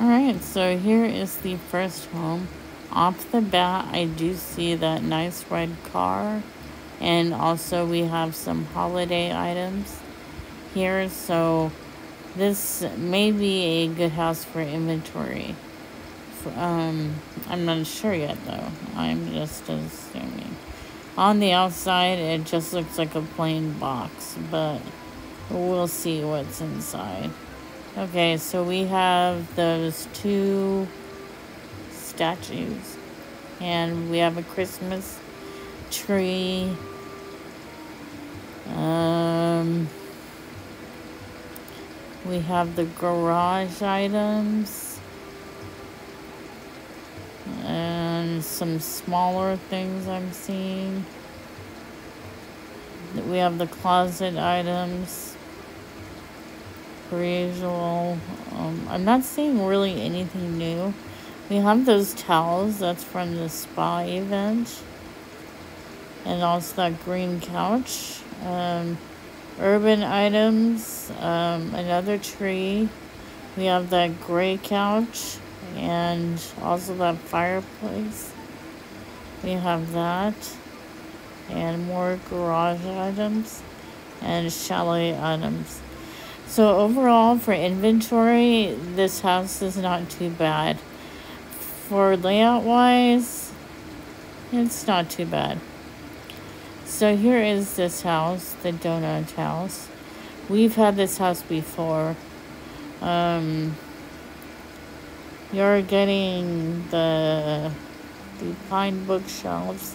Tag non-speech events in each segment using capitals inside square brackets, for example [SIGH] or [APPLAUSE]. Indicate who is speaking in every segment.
Speaker 1: Alright, so here is the first home. Off the bat, I do see that nice red car. And also we have some holiday items here. So this may be a good house for inventory. Um, I'm not sure yet though. I'm just assuming. On the outside, it just looks like a plain box, but we'll see what's inside. Okay, so we have those two statues, and we have a Christmas tree. Um, we have the garage items and some smaller things I'm seeing. We have the closet items per usual. Um, I'm not seeing really anything new. We have those towels, that's from the spa event. And also that green couch. Um, urban items, um, another tree. We have that gray couch and also that fireplace. We have that and more garage items and chalet items. So overall for inventory, this house is not too bad. For layout wise, it's not too bad. So here is this house, the donut house. We've had this house before. Um, you're getting the the pine bookshelves,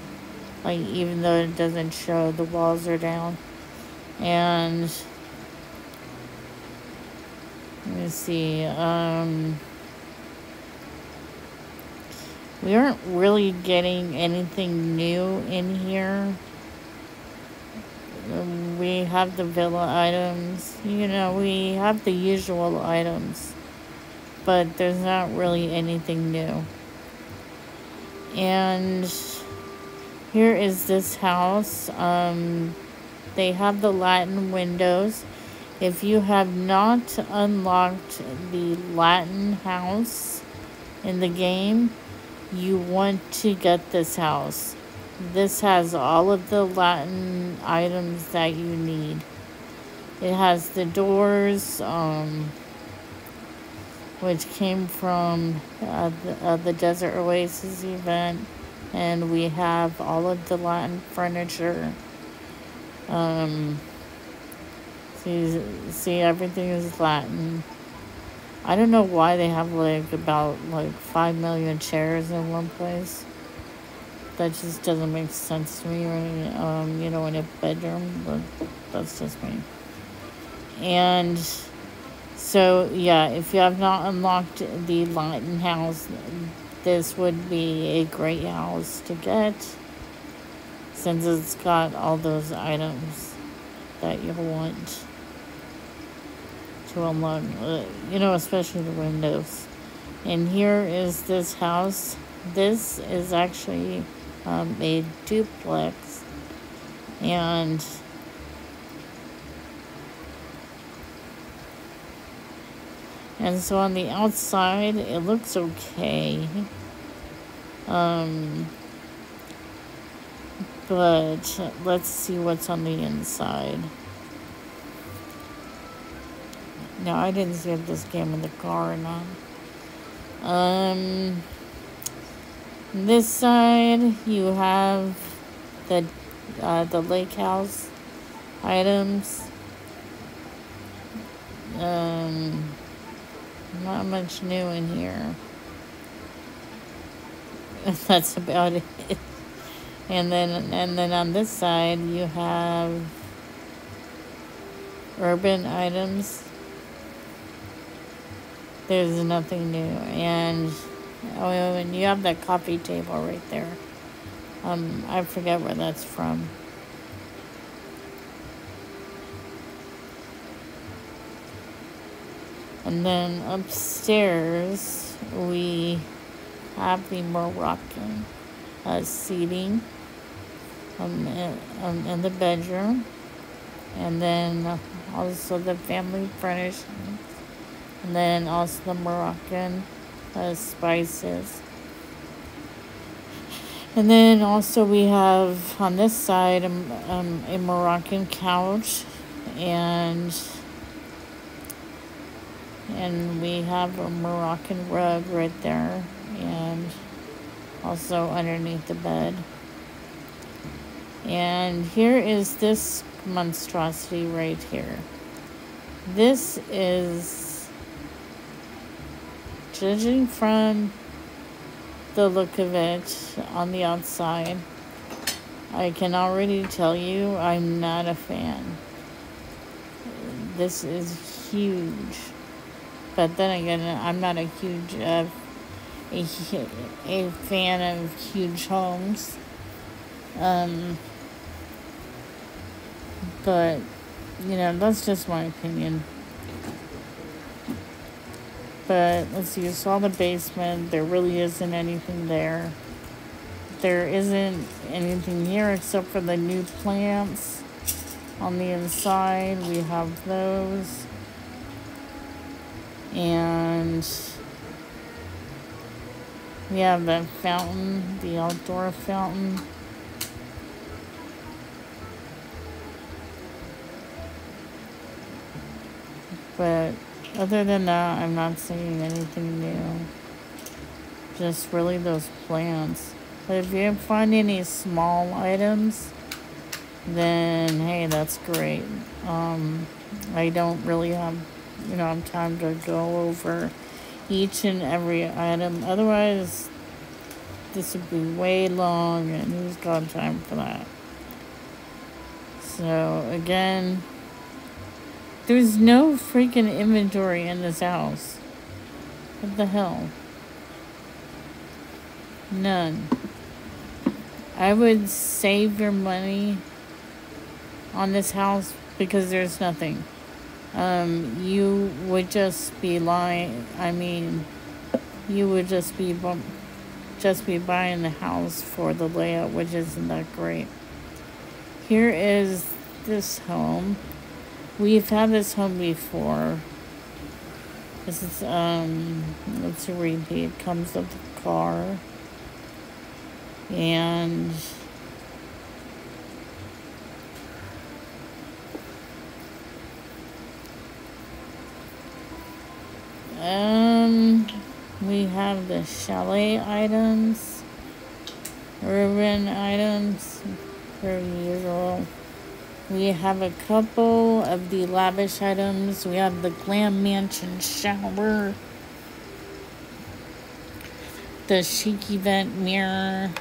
Speaker 1: like even though it doesn't show the walls are down, and let me see. Um, we aren't really getting anything new in here. We have the villa items. You know, we have the usual items. But there's not really anything new. And here is this house. Um, they have the Latin windows. If you have not unlocked the Latin house in the game, you want to get this house. This has all of the Latin items that you need. It has the doors, um, which came from uh, the, uh, the Desert Oasis event, and we have all of the Latin furniture. Um, See, see, everything is Latin. I don't know why they have like about like five million chairs in one place. That just doesn't make sense to me. Or um, you know, in a bedroom, but that's just me. And so yeah, if you have not unlocked the Latin house, this would be a great house to get since it's got all those items that you want to unlock, uh, you know, especially the windows. And here is this house. This is actually um, a duplex. And and so on the outside, it looks okay. Um, but let's see what's on the inside. No, I didn't see this came in the car or not. Um, this side you have the uh, the lake house items. Um, not much new in here. [LAUGHS] That's about it. And then and then on this side you have urban items there's nothing new. And oh, and you have that coffee table right there. Um, I forget where that's from. And then upstairs, we have the Moroccan uh, seating um, in, um, in the bedroom. And then also the family furnishings And then also the Moroccan uh, spices. And then also we have on this side um, um, a Moroccan couch and and we have a Moroccan rug right there and also underneath the bed. And here is this monstrosity right here. This is judging from the look of it on the outside. I can already tell you I'm not a fan. This is huge. But then again, I'm not a huge uh, a, a fan of huge homes. Um, but, you know, that's just my opinion. But let's see, you saw the basement. There really isn't anything there. There isn't anything here except for the new plants on the inside. We have those. And we have the fountain, the outdoor fountain. But other than that, I'm not seeing anything new. Just really those plants. But if you find any small items, then hey, that's great. Um, I don't really have, you know, time to go over each and every item. Otherwise, this would be way long, and who's got time for that? So, again, there's no freaking inventory in this house. What the hell? None. I would save your money on this house because there's nothing um, you would just be lying. I mean, you would just be just be buying the house for the layout, which isn't that great. Here is this home. We've had this home before. This is um, let's repeat. Comes with the car, and Um, we have the chalet items, urban items, per usual. We have a couple of the lavish items. We have the glam mansion shower, the chic event mirror.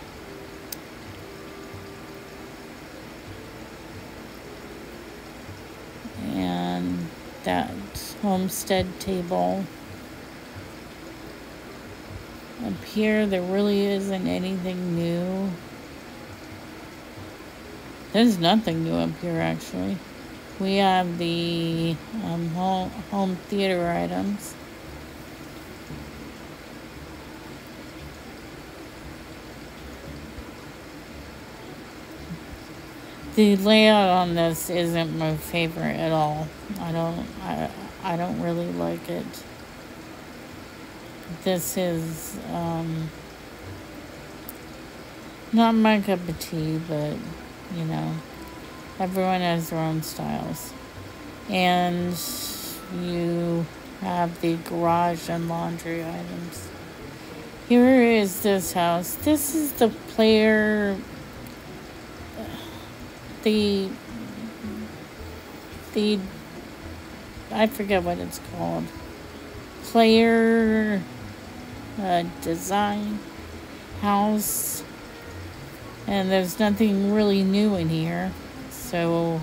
Speaker 1: And that homestead table. Up here, there really isn't anything new. There's nothing new up here, actually. We have the um, home, home theater items. The layout on this isn't my favorite at all. I don't I I don't really like it this is um, not my cup of tea, but you know, everyone has their own styles. And you have the garage and laundry items. Here is this house. This is the player, the, the, I forget what it's called. Player uh, design house and there's nothing really new in here so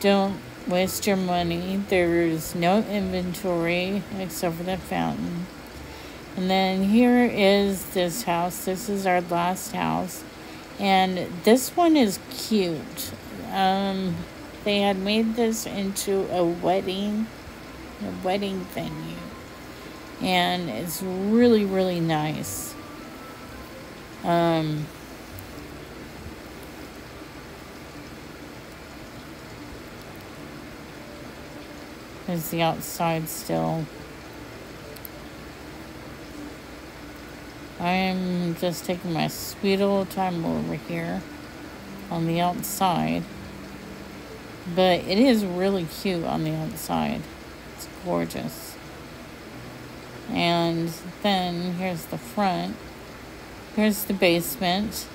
Speaker 1: don't waste your money. There's no inventory except for the fountain. And then here is this house. This is our last house. And this one is cute. Um, they had made this into a wedding a wedding venue. And it's really really nice um, the outside still. I'm just taking my sweet old time over here on the outside. But it is really cute on the outside. It's gorgeous. And then here's the front. Here's the basement.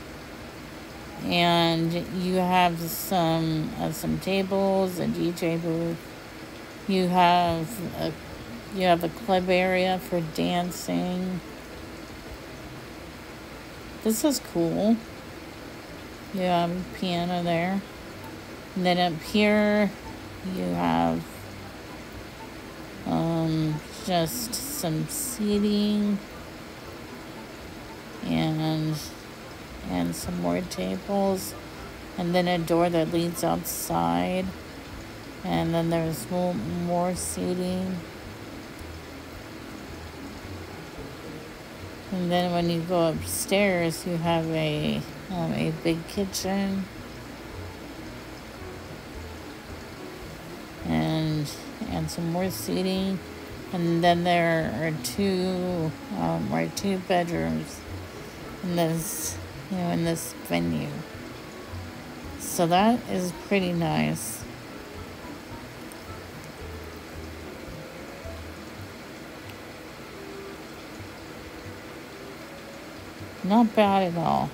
Speaker 1: And you have some uh, some tables, a DJ booth. You have a you have a club area for dancing. This is cool. You have a piano there. And then up here, you have um, just some seating and and some more tables and then a door that leads outside and then there's more, more seating. And then when you go upstairs you have a um, a big kitchen. And and some more seating. And then there are two um, or two bedrooms in this you know in this venue. So that is pretty nice. Not bad at all